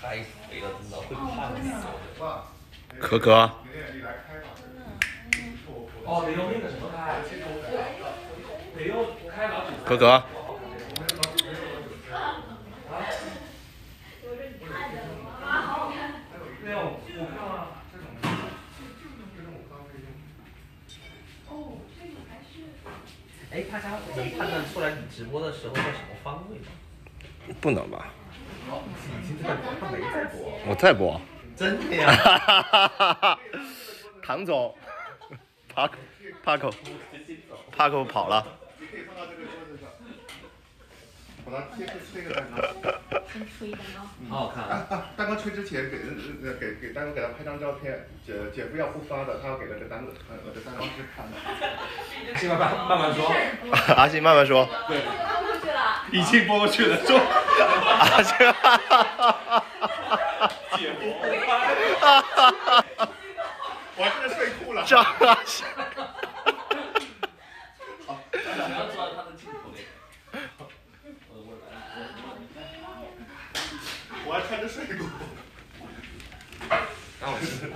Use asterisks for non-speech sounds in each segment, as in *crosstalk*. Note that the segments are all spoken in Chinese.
太肥了，真的会胖死。可可，哦，得用那个什么开，得用开老鼠。可可，没有，我看了这种。哎，大家能判断出来你直播的时候在什么方位吗？不能吧？哦，已经在播。真的呀？*laughs* 唐总，Paco Paco Paco 跑了。把它贴贴个蛋糕。先吹蛋糕。好好看啊啊！蛋糕吹之前给呃给给蛋糕给他拍张照片，姐姐夫要不发的，他要给那个蛋糕呃我的蛋糕师看的。先慢慢慢慢说。阿信慢慢说。对。播过去了。已经播过去了，说。阿信。*laughs* 姐夫。*laughs* 我现在睡裤了。张阿信。好，不要抓他的镜头嘞。我还穿着睡裤。让我吃。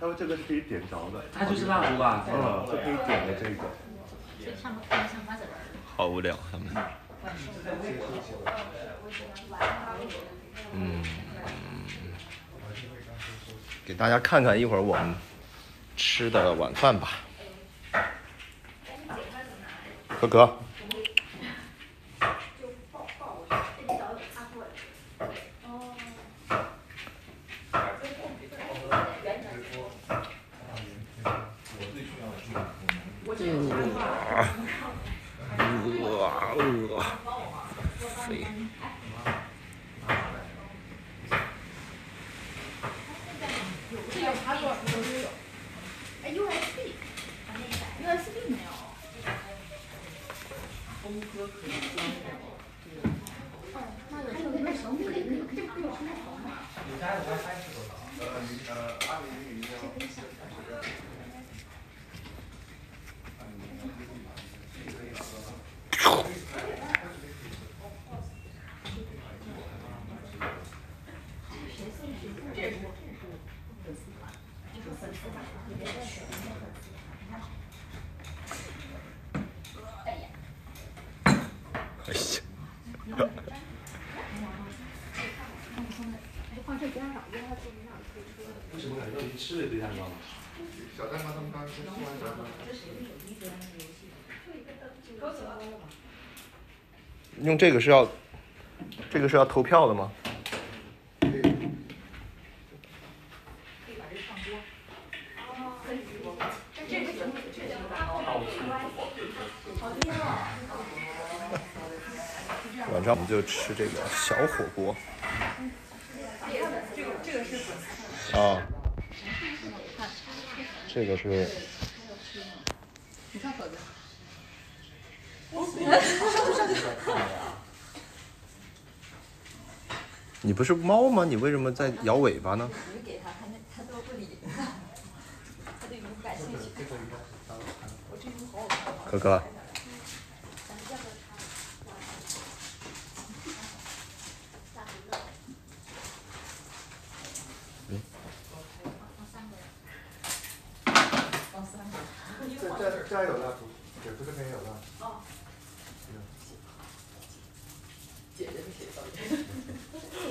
他说这个是可以点着的。它就是蜡烛吧？嗯，就可以点的这个。这上面放像花籽儿。好无聊，他们。嗯，给大家看看一会儿我们吃的晚饭吧。可可。呃呃，肥。这有插座，有有有。哎，USB，USB 没有。峰哥可以哦，那个就那个小米的那个，这个有什么好吗？你家的 WiFi 是多少？呃，零呃二零零零哎呀。为什么感觉到已经吃了一堆蛋糕了？小蛋糕他们刚刚吃完蛋糕。用这个是要，这个是要投票的吗？晚上我们就吃这个小火锅。这个这个是啊，这个是你看盒子。你不是猫吗？你为什么在摇尾巴呢？鱼给他，他那他都不理，他对鱼不感兴趣。我这鱼好好看啊。可可，这这这有蜡烛，姐夫这边有蜡烛。哦。姐姐是谁导演？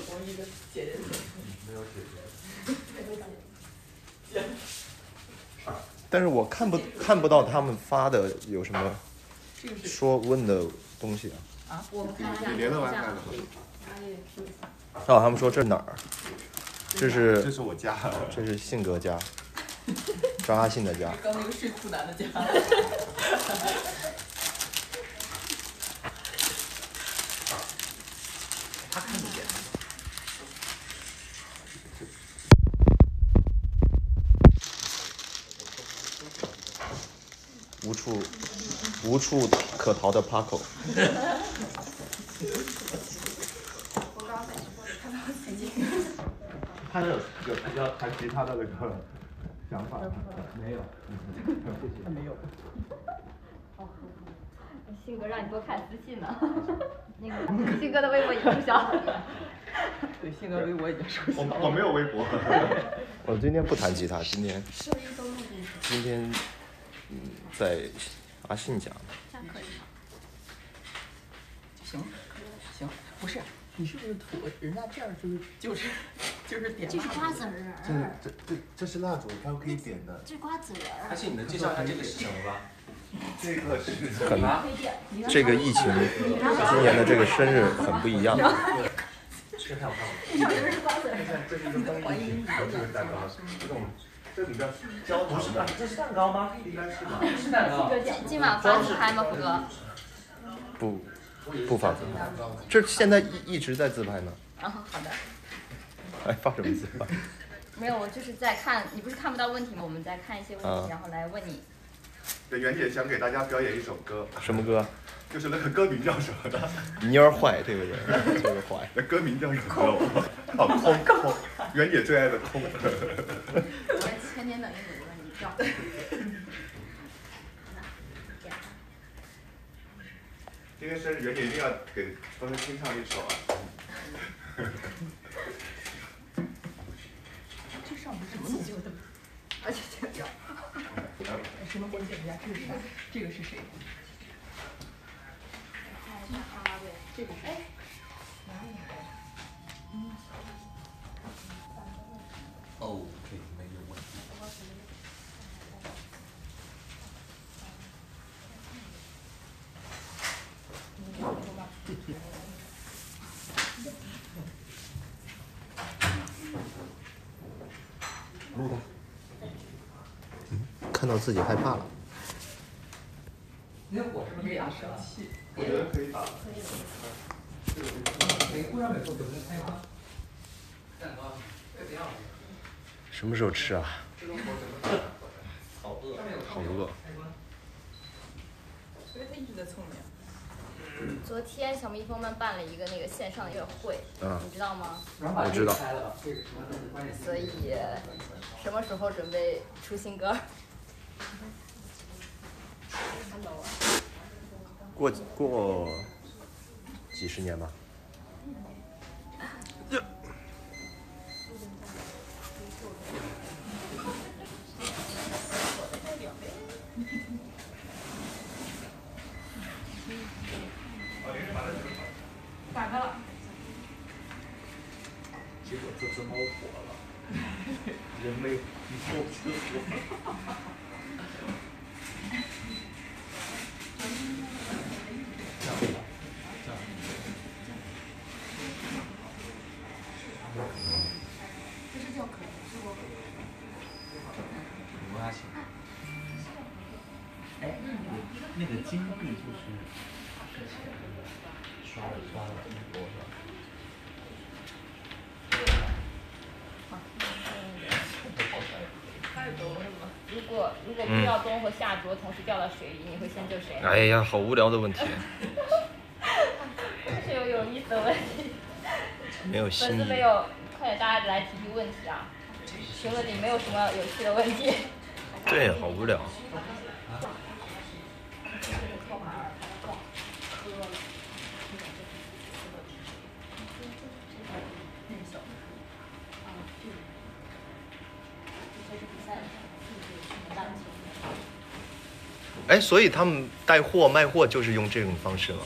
我一个姐姐。没有姐姐。但是我看不看不到他们发的有什么说问的东西啊？啊，我们看一下。你连着玩看的吗？哦，他们说这是哪儿？这是这是我家，这是性格家，*laughs* 张阿信的家。刚那个睡裤男的家。他看不见。无处无处可逃的 Paco。他有有要弹吉他的那个想法，没有，*laughs* 他没有。哦 *laughs* 信哥让你多看私信呢。*laughs* 那个信哥的微博已经注销了。对，信哥微博已经收了我我没有微博。我今天不弹吉他，今天今天嗯在阿信家。这样可以吗？行，行，不是，你是不是土？人家这样就是就是就是点这是瓜子仁这儿，这这这是蜡烛，它可以点的。这是瓜子仁儿。而且你能介绍一下 *laughs* 这个是什么吗？这个是很啊，这个疫情，今年的这个生日很不一样。这个太好看 *laughs* 了。这是一个灯谜，这个蛋糕，这种这里边焦糖的，这是蛋糕吗？应该是吧？是蛋糕。今晚发自拍吗，虎哥？不不发自拍，这现在一一直在自拍呢。啊，好的。哎发什么自拍？*laughs* 没有，我就是在看，你不是看不到问题吗？我们在看一些问啊题，然后来问你。对，袁姐想给大家表演一首歌，什么歌？就是那个歌名叫什么的？蔫儿坏这个人，这个坏。那歌名叫什么？哦，空空，袁姐最爱的空。我千年等一女问你叫。今天生日，袁姐一定要给朋友清唱一首啊！这上面什么东西？而且这个谁？能给我解释一下这是？这个是谁？这个是。OK，没有问题。录的。看到自己害怕了。那火是不是可以打生气。我觉得可以打。每个故障每次有那开花。蛋糕，这样。什么时候吃啊？好饿。好饿。所以他一直在聪明。昨天小蜜蜂们办了一个那个线上音乐会，嗯你知道吗？我知道所以什么时候准备出新歌？过过几十年吧。东和下桌同时掉到水里，你会先救谁？哎呀，好无聊的问题，*laughs* 这是有有意思的问题。没有粉新意。丝没有，快点大家来提提问题啊！评论里没有什么有趣的问题。对，好无聊。哎，所以他们带货卖货就是用这种方式吗？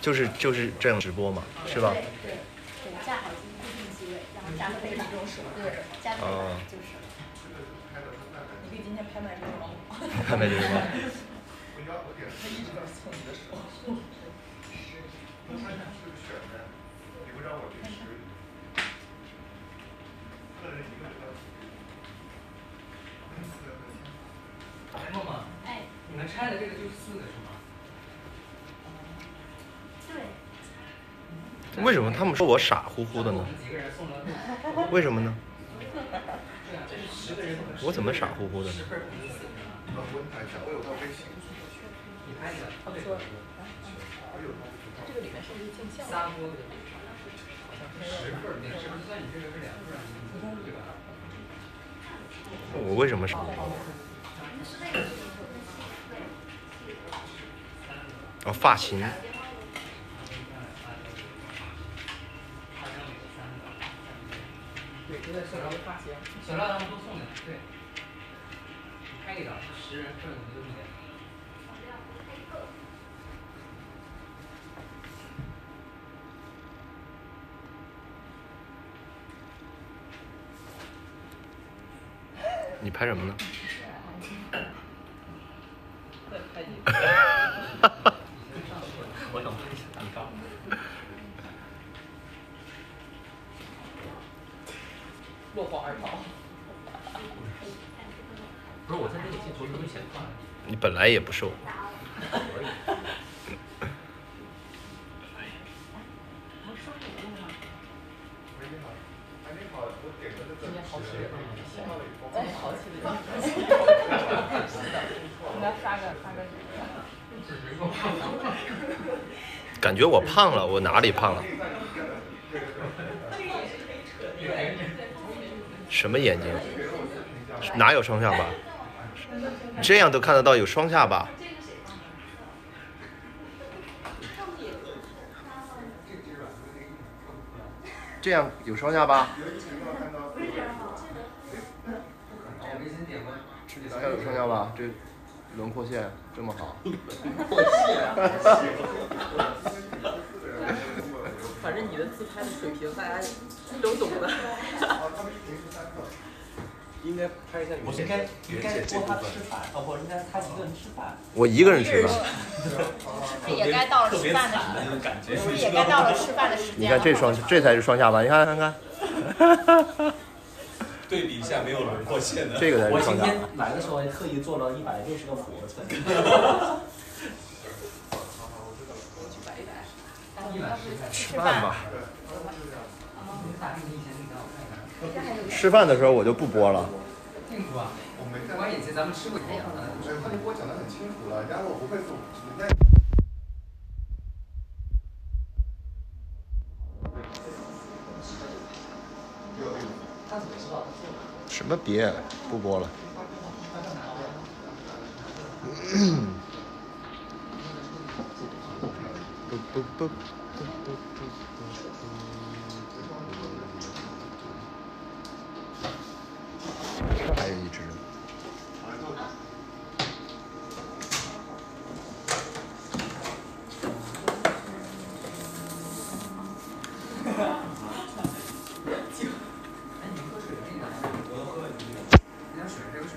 就是就是这样直播嘛，是吧？对对，对，架好机固定机位，然后加配这种手，对，加配哦就是。你可以今天拍卖这只猫，拍卖这个吗？你们拆的这个就是四个是吗？对，为什么他们说我傻乎乎的呢为什么呢？我怎么傻乎乎的呢？我问他一下，我有他微信。你拍的，特别多。这个里面是不是镜像？仨桌子，好像哦，发型。对，就在小刘的发型。小料他们都送的，对。开一张，十人份五六点。你拍什么呢？也不瘦。感觉我胖了，我哪里胖了？什么眼睛？哪有双下巴？这样都看得到有双下巴？这样有双下巴？哪有双下巴？这轮廓线这么好。反正你的自拍的水平，大家都懂的。应该拍一下我应该应该播他吃饭，哦不，应该他一个人吃饭。我一个人吃饭。是不是也该到了吃饭的时那种感觉。是不是也该到了吃饭的时间？你看这双，这才是双下巴，你看看看。*laughs* 对比一下没有轮廓线的。这个才我今天是双下巴。来的时候还特意做了一百六十个俯卧撑。吃饭吧。吃饭的时候我就不播了。什么别不播了 *coughs* 还有一只。哎，你喝水可以拿。我要喝你那水，这个水。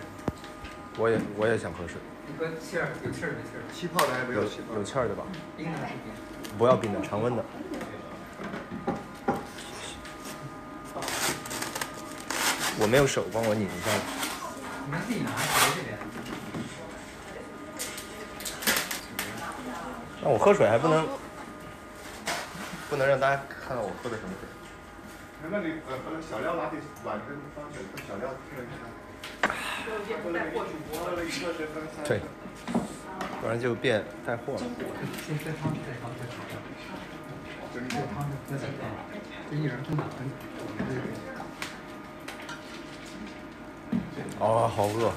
我也我也想喝水，你喝气儿有气儿没气儿？气泡的还没有有气泡有气儿的吧？冰的还是冰？不要冰的，常温的。我没有手，帮我拧一下。你们自己拿，别这边？那我喝水还不能不能让大家看到我喝的什么水。那你呃呃小料拿点碗跟放水跟小料看一下。对，不然就变带货了。先喝汤，再汤，再炒。这汤是喝几个？这一人分两分。哦，好饿。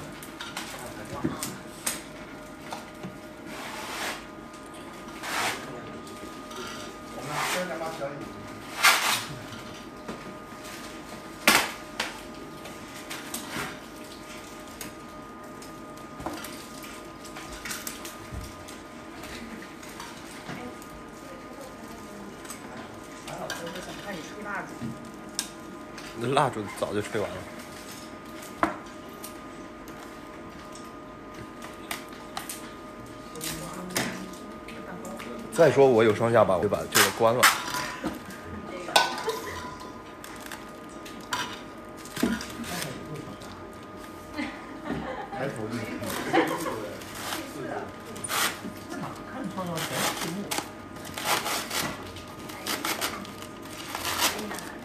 烛早就吹完了。再说我有双下巴，我就把这个关了。抬头就看窗上全是字幕。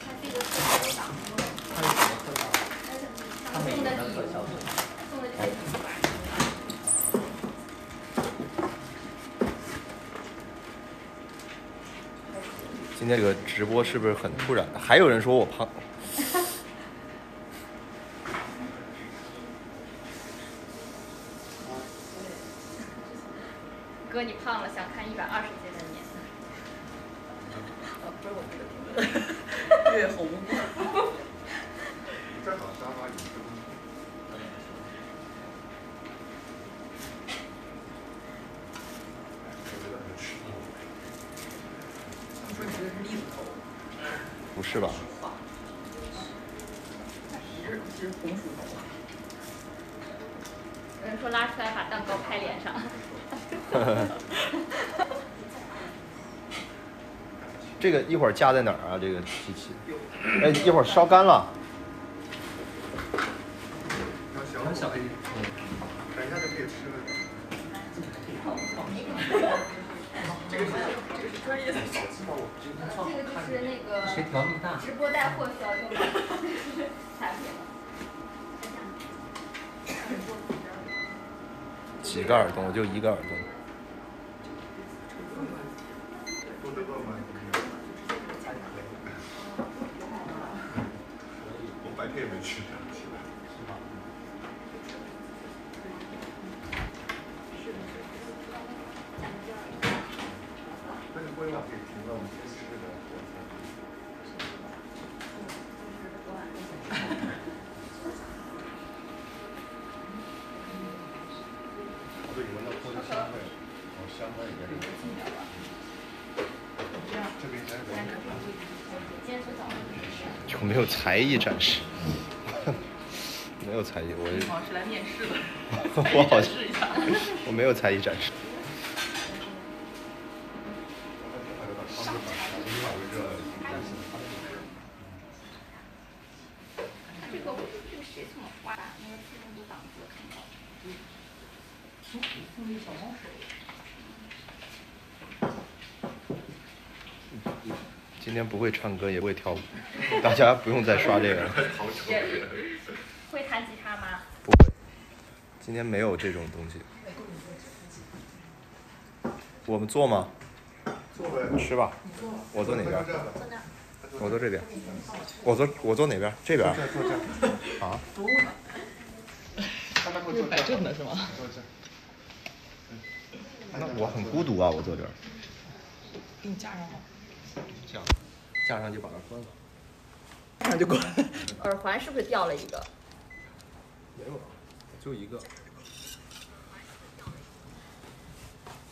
他这个是高档，他有什么特点？他每年的特效是送的这个挺白。今天那个直播是不是很突然？还有人说我胖。哥你胖了，想看一百二十斤的你。哦，不是我这个评论。月红。正好沙发椅是他们说你这个是栗子头，不是吧？你这是红薯头。有人说拉出来把蛋糕拍脸上。这个一会儿架在哪儿啊？这个机器？哎，一会儿烧干了。要小很小一点。等一下就可以吃了。这个是这个是专业的。这个就是那个谁调那么大？直播带货需要用的产品。几个耳洞？我就一个耳洞。肚子饿吗？我白天也没吃，起来。那个规划可以停了，我们先吃的。我对，闻到锅的香味，哦，香味也有。这边先今天是。早上。有没有才艺展示？才艺，我是来面试的。*laughs* 我好像 *laughs* 试一下。*laughs* 我没有才艺展示。今天不会唱歌，也不会跳舞，大家不用再刷这个了。会弹吉他吗？不会，今天没有这种东西。我们坐吗？坐呗。吃吧。我坐哪边？坐那。我坐这边。我坐我坐哪边？这边。坐这坐这。啊？看他会这是摆正的是吗？坐这。那我很孤独啊，我坐这儿。给你架上好。这样，架上就把它关了。架上就关。耳环是不是掉了一个？没有，就一个。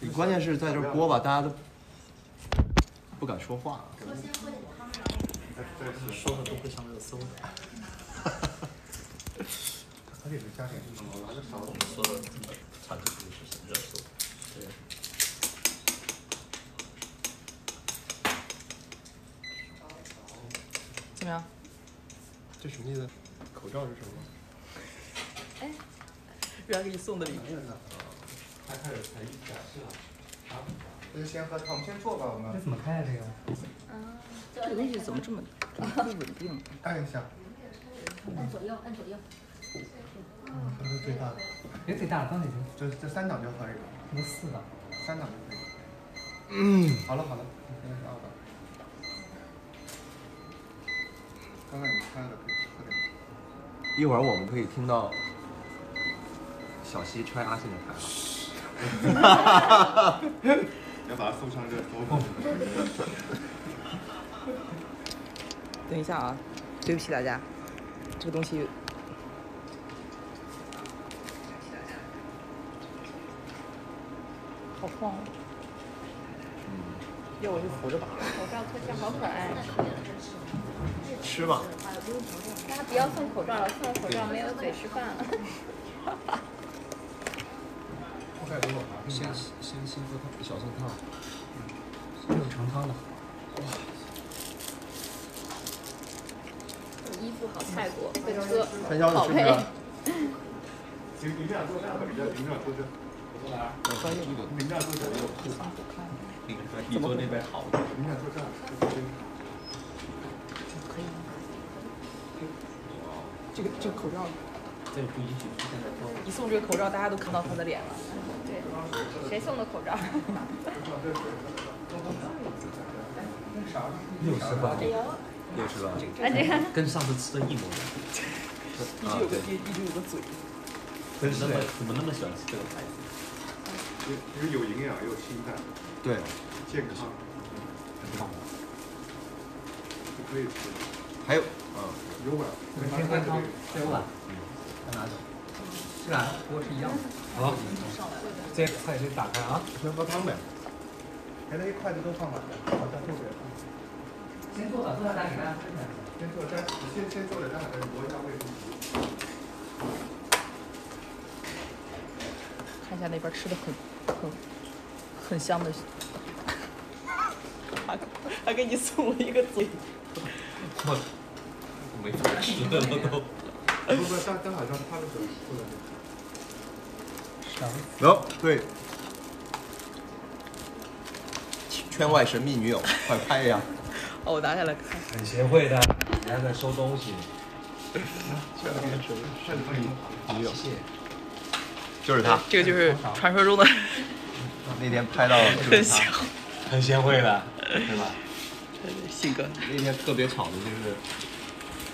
你关键是在这儿播吧，大家都不敢说话。说的都会上热搜的。他得是加点什么，拿个勺子。说的差距就是热搜。对。怎么样？这什么意思？口罩是什么？哎，让给你送的礼物。他开始才艺展示了。那就先喝汤，我们先坐吧，我们。这怎么开啊？这个？嗯。这个东西怎么这么不稳定？按一下。按左右，按左右。嗯，这是最大的。别最大的，刚才已经。这这三档就可以了。那四档。三档就可以。嗯。好了好了，你现在是二档。刚才你开了，可以喝点。一会儿我们可以听到小西揣阿信的台了。要把它送上热搜。等一下啊，对不起大家，这个东西。好晃。要我就扶着吧。口罩特效好可爱。吃吧。大家不要送口罩了，送了口罩没有嘴吃饭了。先先先喝汤，小送汤。先有成汤的。哇。衣服好泰国，跟车，好配。行，你俩坐这儿，你俩你俩坐这儿。我坐哪儿？我翻译这个。你俩坐这儿。你坐那边好。你俩坐这儿。可以吗？这个这个口罩。这个不允许出现在桌上。一送这个口罩，大家都看到他的脸了。对，谁送的口罩？六十八。六十八。跟上次吃的一模一样。一直有个一一直有个嘴。怎么那么怎么那么喜欢吃这个牌子？其实有营养，有清淡，对，健康，很棒。可以吃。还有，嗯，有碗，天宽汤，这有碗，再拿走。是啊，不过是一样的。好，这菜先打开啊。先喝汤呗。哎，那一筷子都放满了，好像特别放。先坐吧，坐下来给大家分享。先做粘，先先做点粘，再挪一下位置。看一下那边吃的很很很香的，还还给你送了一个嘴。*laughs* 我我没法吃的了都。*laughs* 不不，但但好像他的手做的。有对，圈外神秘女友，*laughs* 快拍呀！哦，我拿下来看。很贤惠的，你还在收东西。女友谢谢。就是他，这个就是传说中的 *laughs* 那天拍到就是很香他。很贤惠的，对吧？性格。那天特别吵的就是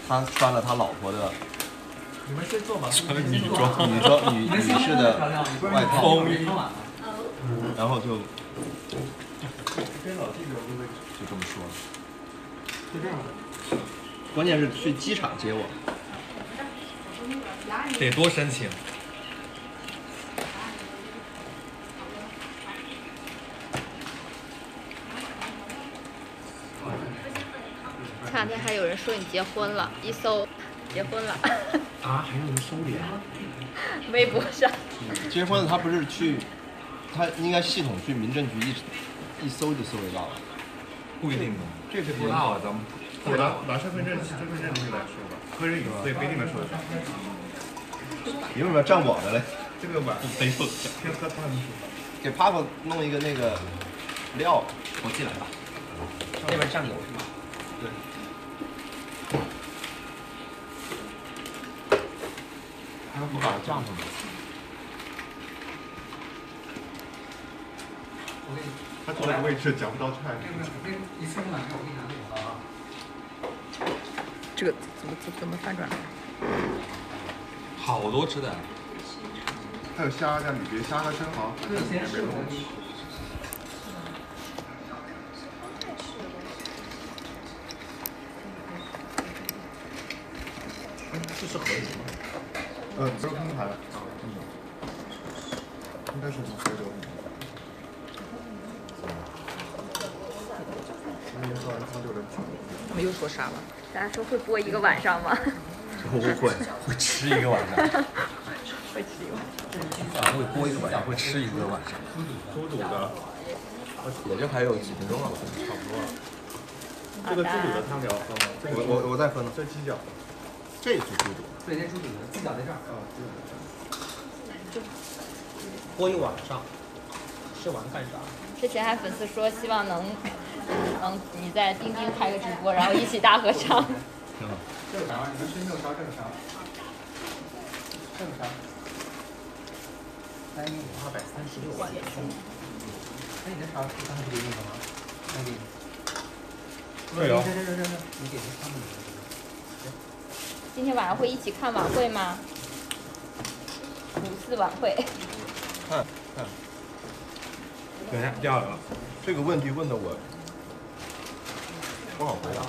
他穿了他老婆的你们先坐吧。女装女装女女士的外套。然后就就这么说了。关键是去机场接我，得多申请。前两天还有人说你结婚了，一搜结婚了，啊，还有人收脸？*laughs* 微博上。结婚了他不是去，他应该系统去民政局一一搜就搜得到了。不一定的，这是不知道啊，咱们不对，知道拿。拿身份证身份证这个来说吧，个人隐私也不一定能说得上。你为什么要占我的嘞？这个碗没有，先喝汤的给 Papa 弄一个那个料，我进来吧。那边酱油是吗？还有把帐篷。我给你，他坐的位置夹不到菜。这个怎么怎么怎么翻转来？好多吃的，还有虾加里边虾和生蚝。这是河鱼吗？呃，不是拼盘，嗯，应该是从河流。那天喝完汤就能吃。他们又说啥了？大家说会播一个晚上吗？不会，会吃一个晚上，*laughs* 会吃一个晚上会播一个晚上，会吃一个晚上。猪肚的，也就还有几分钟了，差不多了。这个猪肚的汤你要喝吗？我我我再喝呢。这鸡脚。这是猪肚。对，那猪肚的鸡脚在这儿。啊，播一晚上，吃完干啥？之前还粉丝说希望能能你在钉钉开个直播，然后一起大合唱。这个啥？你们吃没有啥？这个啥？这个啥？三一五二百三十六万。哎，你那啥是刚才不给你的吗？那给你。对哦这这这这这，你给他们。今天晚上会一起看晚会吗？五四晚会。看看，等一下掉了。这个问题问的我不好回答。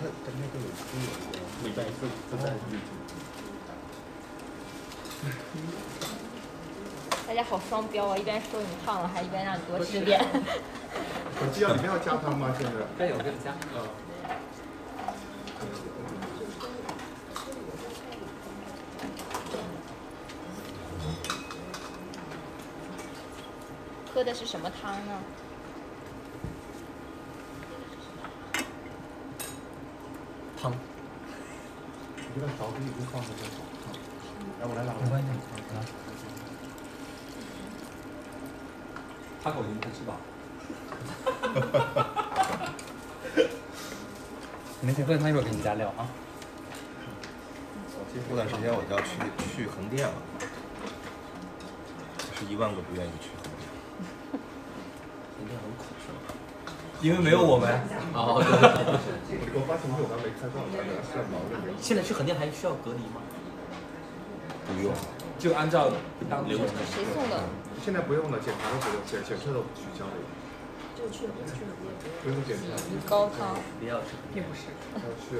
他他那个有猪有礼拜四不在日大家好双标啊！一边说你胖了，还一边让你多吃点。*laughs* 我记得里面要加汤吗？现在？该有给你加。嗯。喝的是什么汤呢？汤。你把勺子已经放在这好。来，我来拿。没关系，来。他口型不吃饱。你那些饭汤一会儿给你加料啊。过段时间我就要去去横店了，是一万个不愿意去横店。横店很苦是吧？因为没有我们。哦，对对对。我发现我们没开放。现在去横店还需要隔离吗？不用，就按照当流程。谁送的？现在不用了，检查都不用，检检测都取消了。就去了，去了，不用检查。高汤。不要吃，并不是。要去。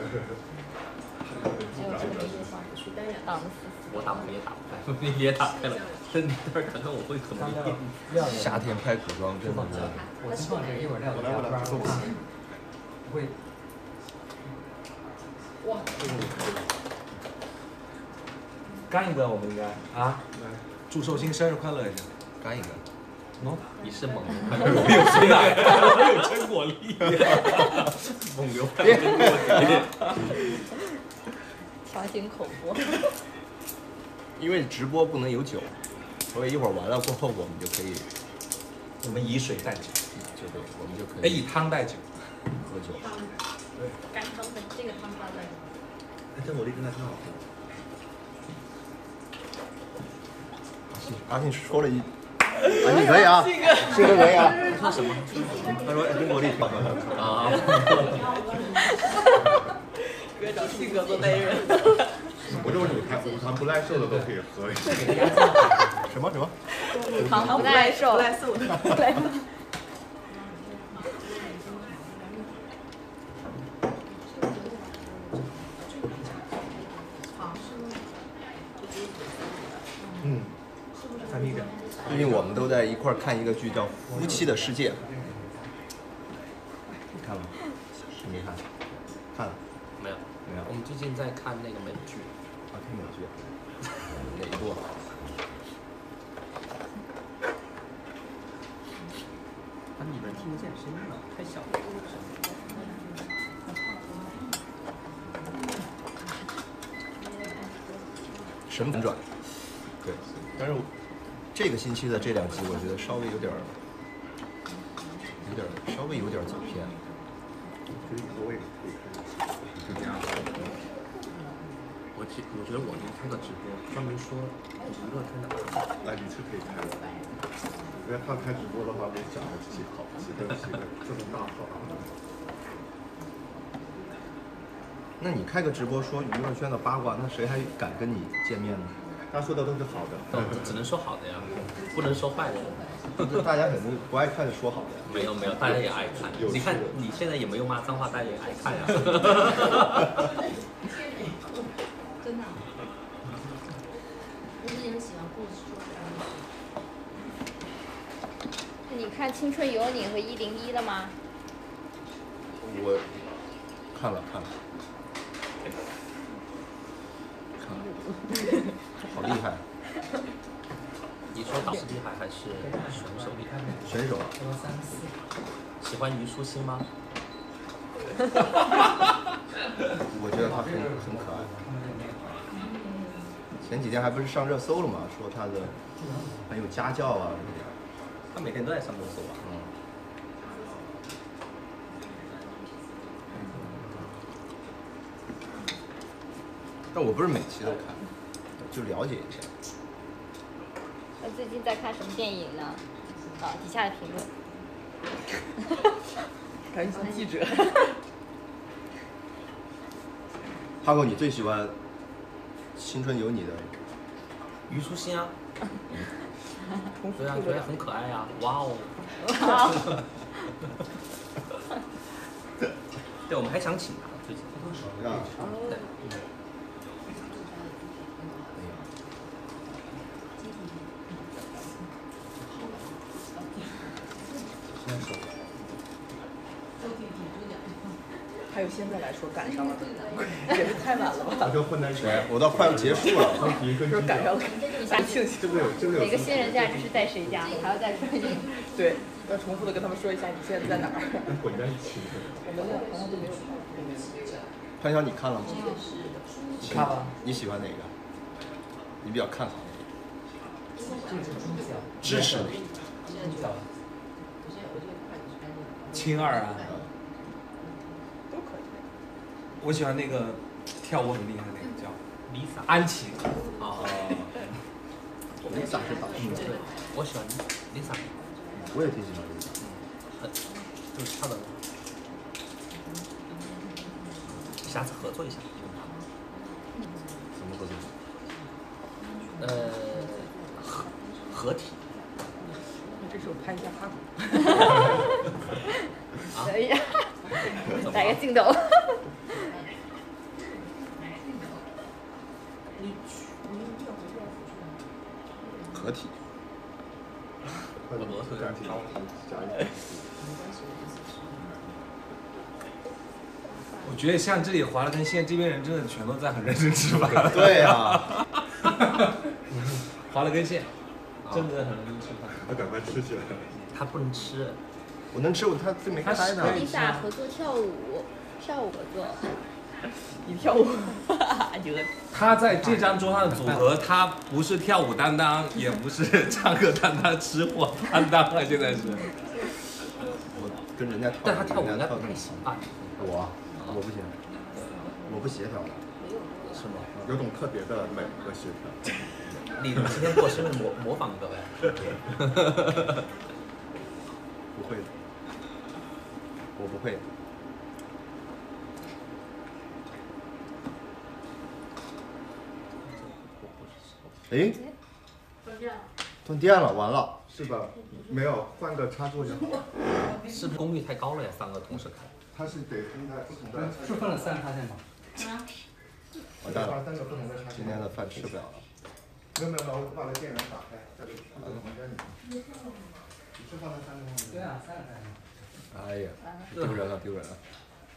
还有这个地方去单眼。档次。我打我也打不开，你也打开了，但你待会儿看看我会怎么样。夏天拍古装真的是。我先放这，一会儿撂。我来我来，不不会。哇！干一个，我们应该啊！祝寿星生日快乐一下，干一个。喏，你是蒙牛，我有真奶，我有真果粒，蒙牛果粒。强行口播。因为直播不能有酒，所以一会儿完了过后，我们就可以，我们以水代酒，就对，我们就可哎，以以汤代酒，喝酒。对，干汤的这个汤发的。哎，真果粒真的很好喝。信，阿信说了一，阿信可以啊，信哥可以啊。他说什么？他说英国力挺好喝。啊。*laughs* 别找性格做代言人。我这种乳糖乳糖不耐受的都可以喝。什么什么？乳糖不耐受。不耐受 *laughs* 的。不耐受。嗯。最近我们都在一块儿看一个剧，叫《夫妻的世界》。你看了吗？你没看？看了。没有，没有。我们最近在看那个美剧。啊，看美剧。*laughs* 哪一部？啊，你们听不见声音了，太小了。神反转。对，但是这个星期的这两集，我觉得稍微有点儿，有点儿稍微有点儿走偏。所以我也可以看，就这样。我其我觉得我能开个直播，专门说娱乐圈的。哎，你是可以开的。因为他开直播的话，得讲的极好，极分析的这种大号。那你开个直播说娱乐圈的八卦，那谁还敢跟你见面呢？他说的都是好的，哦，只能说好的呀，不能说坏的。大家肯定不爱看说好的呀。没有没有，大家也爱看。你看你现在也没有骂脏话，大家也爱看呀。真的。我是也喜欢故事书。你看《青春有你》和《一零一》了吗？我看了看了，看了，好厉害！你说导师厉害还是选手选手。喜欢虞书欣吗？*laughs* 我觉得他很很可爱。前几天还不是上热搜了吗？说她的很有家教啊。他每天都在上热搜啊。嗯。但我不是每期都看，就了解一下。那最近在看什么电影呢？啊，底下的评论。*laughs* 感觉像记者。哈哥，你最喜欢《青春有你》的虞书欣啊？对啊，觉得很可爱呀！哇哦！*laughs* 对，我们还想请他最近。啊。对。还有现在来说赶上了，也是太晚了吧？就混在一起。我到快要结束了，*laughs* 说赶上了，一下庆幸。每个新人价值是在谁家？还要再说一遍。*laughs* 对，要重复的跟他们说一下你现在在哪儿。混在一起。我们俩好像都没有。潘晓，你看了吗？你看了。你喜欢哪个？你比较看好哪个？支持哪个？青二啊。我喜欢那个跳舞很厉害那个叫 Lisa 安琪。哦。Lisa 是导嗯，对，我喜欢 Lisa。我也挺喜欢 Lisa。很就是他的，下次合作一下。什么合作？呃，合合体。那这时候拍一下他。*laughs* 可以，来个镜头。合体。*laughs* 我觉得像这里划了根线这边人真的全都在很认真吃饭。对呀、*laughs* 划了根线真的很认真吃饭。他赶快吃起来。他不能吃，我能吃，我他最没开呢。丽莎合作跳舞，跳舞合作。*laughs* 你跳舞，*laughs* 他在这张桌上的组合，他不是跳舞担当，也不是唱歌担当，吃货担当了，现在是。我跟人家跳，但他跳舞应该人家跳不太行吧？我我不行，我不协调，是吗？有种特别的美和协调。你今天过生日模模仿个呗？*laughs* 不会的，我不会。哎，断电了，断电了完了。是吧？没有，换个插座就好了。是不是功率太高了呀？三个同时开。它是得分在不同的。是分了三个插线吗？完蛋了，三个不同的插今天的饭吃不了了。没有没有没有，我把那电源打开，在这个房间里。你是放在三个上面？对啊，三个插线。哎呀，丢人了，丢人了，丢人了，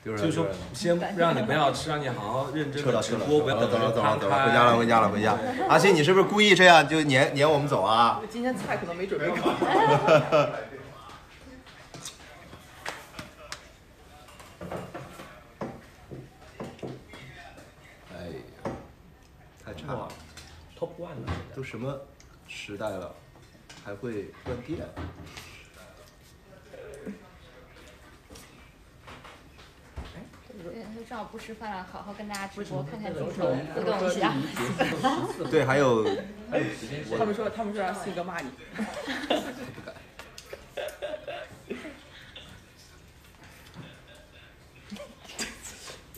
就是说先让你不要吃，让你好好认真的直播，不要走了，走了，走了，回家了，回家了，回家。阿信，你是不是故意这样就撵撵我们走啊？今天菜可能没准备好。*laughs* 哎呀，太差了，Top One 了。都什么时代了，还会断电？对，就正好不吃饭了，好好跟大家直播，看看镜头，互动一下。对，还有他们说，他们说让信哥骂你。不敢。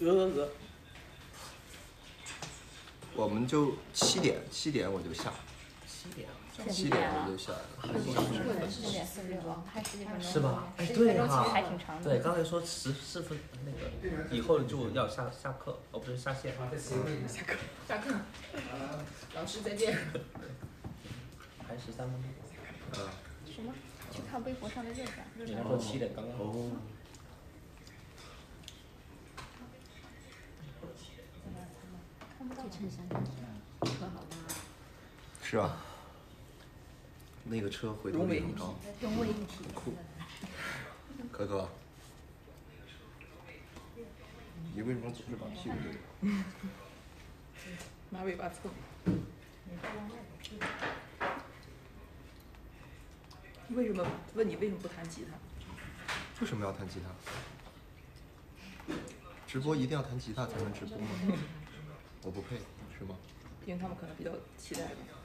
鹅鹅鹅，我们就七点，七点我就下，七点。七点我就下来了。六点四十六，还十几分钟。是吧？哎，对哈还挺长的。对，刚才说十四分那个，以后就要下下课，哦，不是下线。下课，下课。老师再见。*laughs* 还十三分钟。嗯。什么？去看微博上的热转，热转。你说七点刚刚好。哦。是啊。那个车回头率很高。融为一体。酷。可可。你为什么总是把屁股对着？*laughs* 拿尾巴蹭。为什么问你为什么不弹吉他？为什么要弹吉他？直播一定要弹吉他才能直播吗？*laughs* 我不配，是吗？因为他们可能比较期待吧。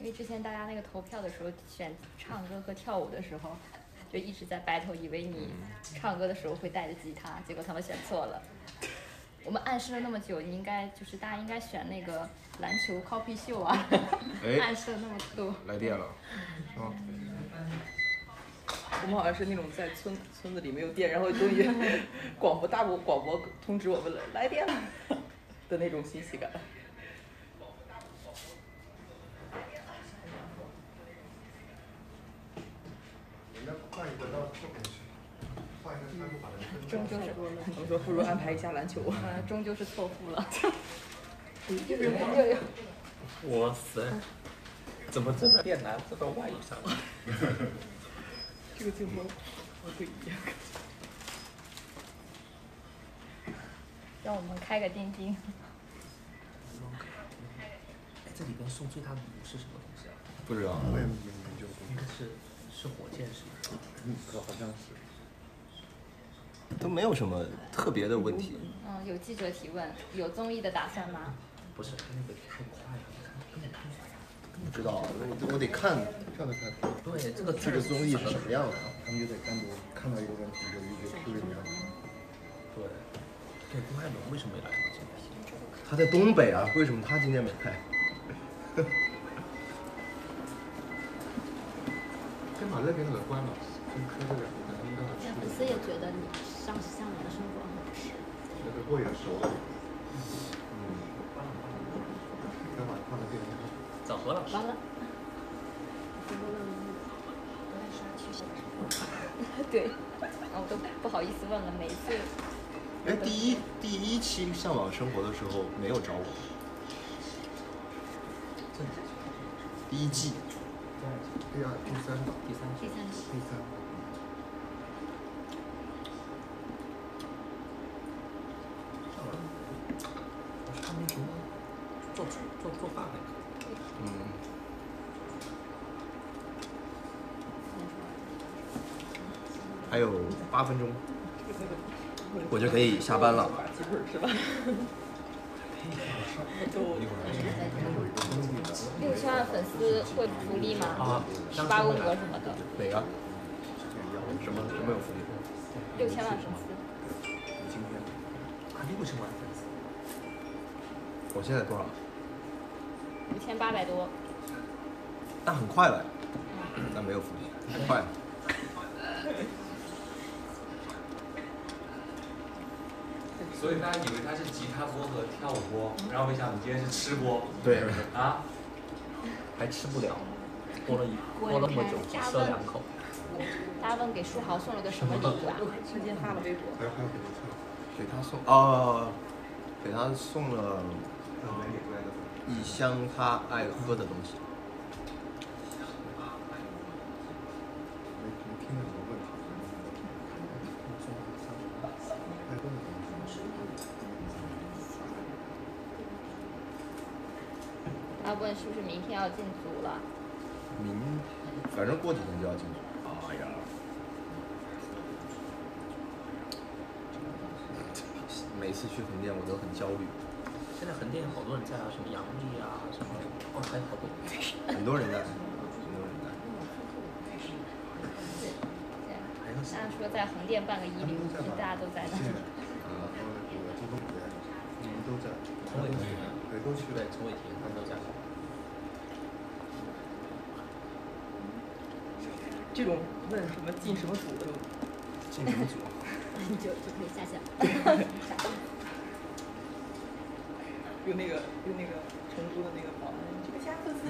因为之前大家那个投票的时候选唱歌和跳舞的时候，就一直在 battle，以为你唱歌的时候会带着吉他，结果他们选错了。我们暗示了那么久，你应该就是大家应该选那个篮球 copy 秀啊，哎暗示了那么多。来电了，是 *laughs* 吗？我们好像是那种在村村子里没有电，然后终于 *laughs* 广播大播广播通知我们了，来电了的那种欣喜感。人家换一个到后面去，换一个餐不把人分终究是，我说不如安排一下篮球。呃，终究是错付了。哇塞！怎么这个电男这个外语上了？这个镜头不一样。让我们开个钉钉。哎，这里边送最大的礼物是什么东西啊？不知道，我也没研究过。应该是是火箭是吗？嗯，可好像是。都没有什么特别的问题。嗯，有记者提问，有综艺的打算吗？不是，那个太快了，根本看不知道，我我得看这个才对，这个这个综艺是什么样的，他们就得单独看到一个问题，有一个推理上。对，对，郭艾伦为什么没来呢？今天他在东北啊，为什么他今天没来？*laughs* 先把那边的关了，先开这个，咱们让他但粉丝也觉得你上次向往的生活很值。那个过眼熟了。嗯。先把放在电视上。找何老师。完了。对，啊，我都不好意思问了，每一次。哎，第一第一期《向往生活》的时候没有找我，第一季，第二、第三档，第三第三季。第三。他们什么做做做饭那个。嗯。还有八分钟，我就可以下班了。*laughs* 是吧？六千万粉丝会福利吗？啊十八宫格什么的。哪个？什么什么有福利？六千万粉丝。啊，六千万粉丝。我现在多少？五千八百多。那很快了，那没有福利，太快了。所以大家以为他是吉他播和跳舞播，然后没想到你今天是吃播。对。啊？还吃不了，播了一播了那么久，只吃了两口。大家问给书豪送了个什么礼物啊？瞬间发了微博。还有还有给他给他送哦，给他送了一箱他爱喝的东西。没没听到什么问题。爱喝的东西。他问是不是明天要进组了？明，反正过几天就要进组。哎呀，*laughs* 每次去横店我都很焦虑。现在横店好多人在啊，什么杨笠啊，什么哦，还有好多。*laughs* 很多人在，很多人在。大家说在横店办个一零一，大家都在那。呃，还有那个周东北，你们都在。陈伟霆，对，都去呗，陈伟霆他们都在。这种问什么进什么组的，进什么组？*laughs* 你就就可以下线。*laughs* 用那个用那个成都的那个保安，这个加粉丝。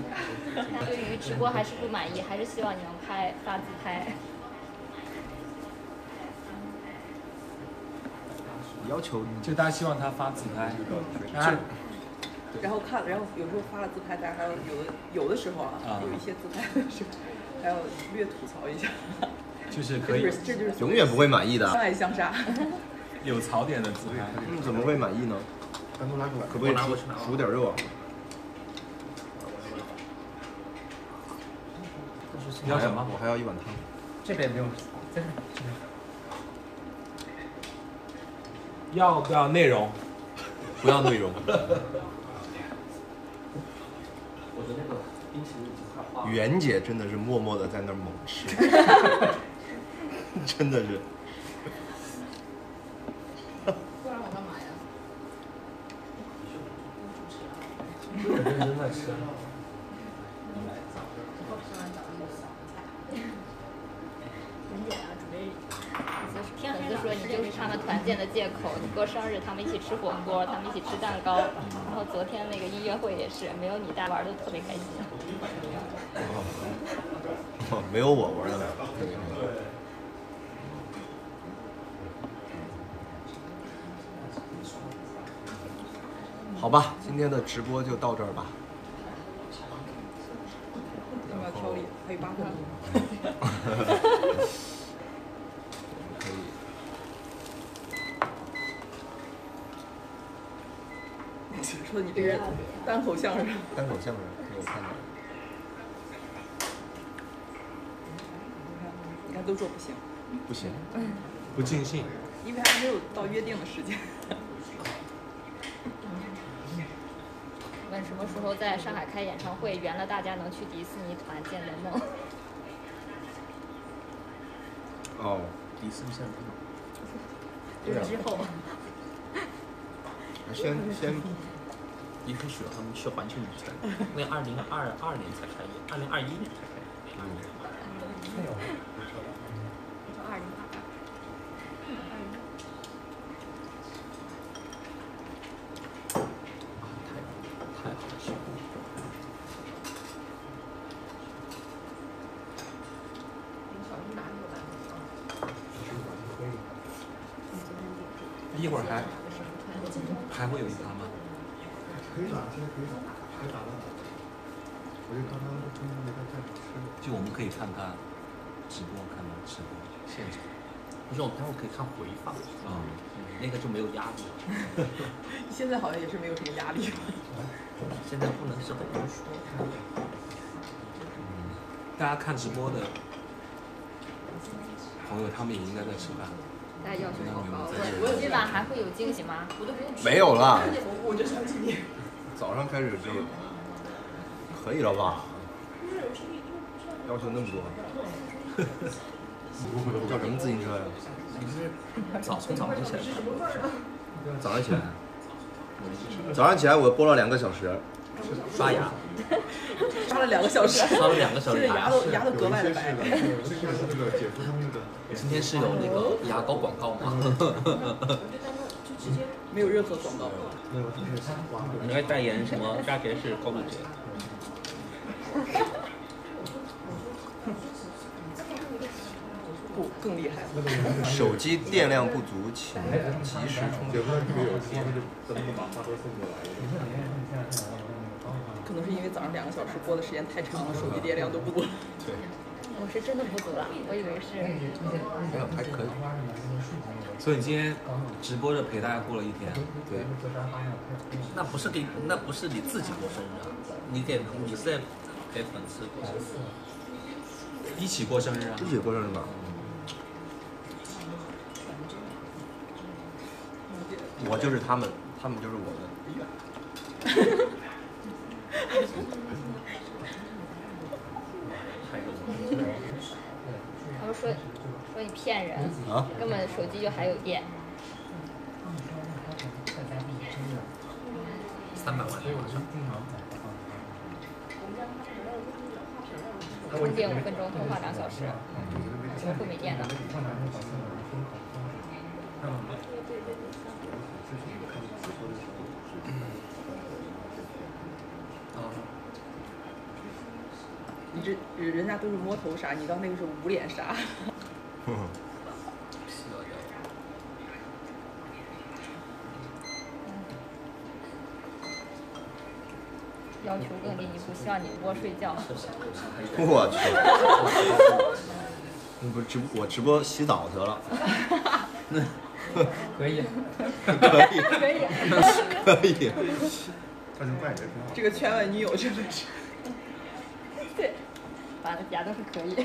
他对于直播还是不满意，还是希望你能拍发自拍。*laughs* 要求就大家希望他发自拍，然后看，然后有时候发了自拍，大家还有有的有的时候啊，有一些自拍的时候，还要略吐槽一下。就是可以，这就是永远不会满意的。相爱相杀。有槽点的自拍，嗯，怎么会满意呢？单独拉过来，可不可以煮煮点肉啊？你要什么？我还要一碗汤。这边没有，这边。要不要内容？不要内容。我的那个冰淇淋已经快化了。袁姐真的是默默的在那儿猛吃，*laughs* 真的是。不然我干嘛呀？很认真在吃。袁姐啊，准备。粉丝说你就是他们团建的借口，你过生日他们一起吃火锅，他们一起吃蛋糕，然后昨天那个音乐会也是，没有你大家玩的特别开心。哦，没有我玩的。好吧，今天的直播就到这儿吧。要不要挑理？还有八分钟。可以。*laughs* 说你这个单口相声。单口相声，我看到。你看都说不行。不行。不尽兴。因为还没有到约定的时间。*laughs* 问什么么时候在上海开演唱会，圆了大家能去迪士尼团建的梦。*laughs* 哦，迪士尼现在 *laughs* 就是之后，先先一开始他们去环球影城，那二零二二年才开业，二零二一年才开业。二零二二。太太好吃了。一会儿还还会有一趴吗？可以打，现在可以打，可以打了。我就刚刚中午没在家里吃。就我们可以看他直播，看他直播现场。不是，我待会儿可以看回放，嗯，那个就没有压力了。*laughs* *laughs* 现在好像也是没有什么压力。现在不能是很能说。大家看直播的朋友，他们也应该在吃饭。大家要求好高。我今晚还会有惊喜吗？我都不用没有了，我就相信你。早上开始就可以了吧？要求那么多？*laughs* 叫什么自行车呀？你是早从早上起来早上起来，早上起来我播了两个小时，刷牙，*laughs* 刷了两个小时，刷了两个小时牙都牙都格外的白。这个是那个姐夫他们的。今天是有那个牙膏广告吗？没有任何广告。你该代言什么？佳洁士高露洁。不，更厉害。手机电量不足，请及时充电。可能是因为早上两个小时播的时间太长了，手机电量都不足。对，我是真的不足了，我以为是。没有还可以。所以你今天直播着陪大家过了一天。对，那不是给，那不是你自己过生日啊，你给你是在给粉丝过生日。一起过生日啊！一起过生日嘛。我就是他们，他们就是我们。他们说说你骗人，啊根本手机就还有电。三百万的马上。充电五分钟，通话两小时，怎么会没电呢？你人人家都是摸头杀，你到那个是捂脸杀。要求更进一步，希望你多睡觉。*laughs* 我去，你不直播我直播洗澡去了。*laughs* 可以。可以，可以。*laughs* 可以。这个圈外女友真的是。对，反正牙都是可以。*laughs*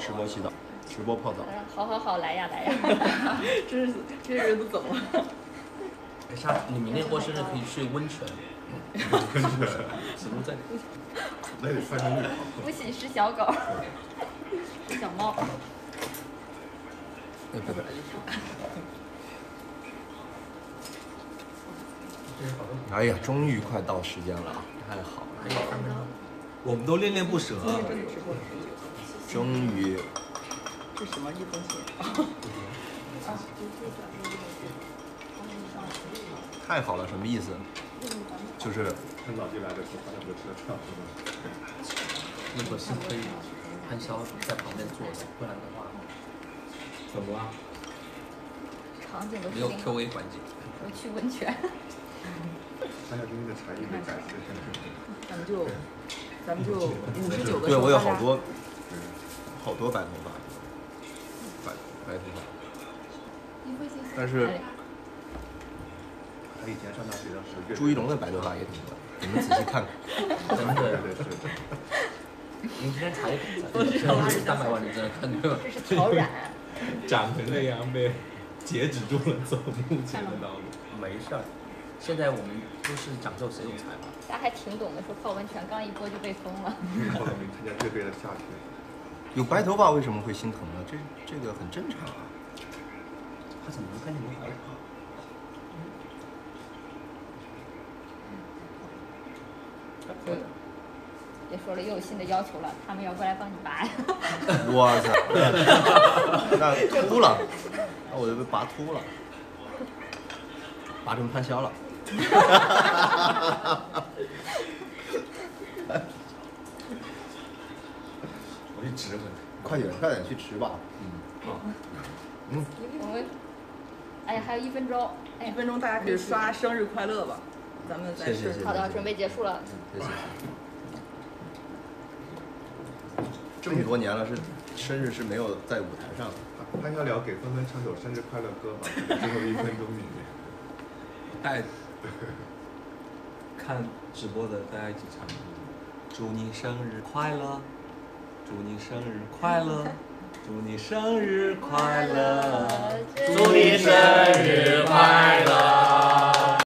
直播洗澡，直播泡澡。好好好，来呀来呀！*laughs* 这是这些人都怎么了？下你明天过生日可以睡温泉。温泉。什么在？那得穿上浴袍。不喜是小狗，*laughs* 小猫。哎，拜拜。哎呀，终于快到时间了，太好了！还有三分钟。我们都恋恋不舍。终于。这什么一封信？太好了，什么意思？就是很早就来的时候，发现火车差不多。如果幸亏潘潇在旁边坐着，不然的话，怎么了？场景都没有 Q A 环节。我去温泉。*laughs* 潘晓今天的才艺被展示的咱们就，咱们就五十九个。对我有好多，好多白头发，白白头发。但是。他以前上大学的时候，朱一龙的白头发也挺多，你们仔细看看。*laughs* 真的，对对对。你今天才是三百万，你真的看对吧？这是陶染。*laughs* 长成那样被截止住了走目前的道路。没事儿。现在我们都是讲究谁有才华。大家还挺懂的，说泡温泉刚一播就被封了。报了名参加这辈的夏天。有白头发为什么会心疼呢？这这个很正常啊。他怎么能看见你白头就也说了，又有新的要求了，他们要过来帮你拔。*laughs* 我操，那秃了，那我就被拔秃了，拔成潘潇了。我去指挥。快点，快点去吃吧。嗯嗯，我们，哎呀，还有一分钟，一哎，分钟大家可以刷生日快乐吧，咱们再顺谢谢谢谢好的，准备结束了。谢谢。这么多年了，是生日是没有在舞台上的。潘晓了给纷纷唱首生日快乐歌吧，最后一分钟里面。*laughs* 带 *laughs* 看直播的大家一起唱祝你生日快乐祝你生日快乐祝你生日快乐祝你生日快乐。